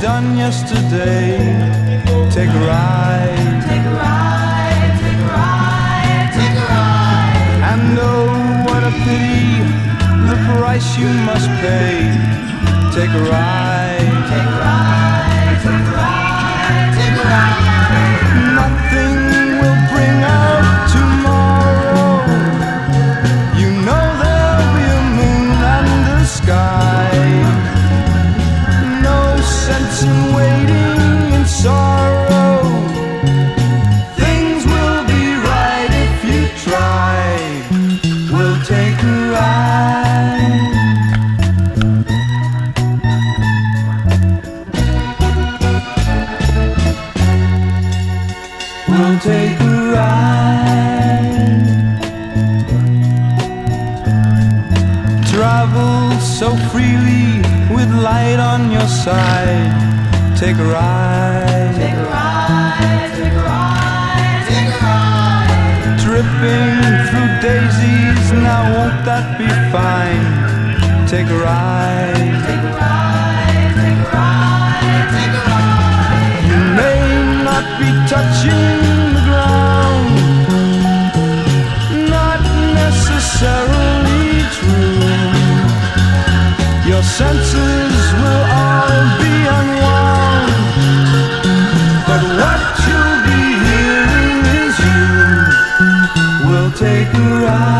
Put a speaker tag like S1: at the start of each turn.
S1: done yesterday. Take a ride. Take a ride. Take a ride. Take a ride. And oh, what a pity, the price you must pay. Take a ride. Nothing We'll take a ride. Travel so freely with light on your side. Take a ride. Take a ride. Take a ride. Take a ride. Dripping through daisies, now won't that be fine? Take a ride. You may not be touching the ground, not necessarily true. Your senses will all be unwound, but what you'll be hearing is you. We'll take a ride.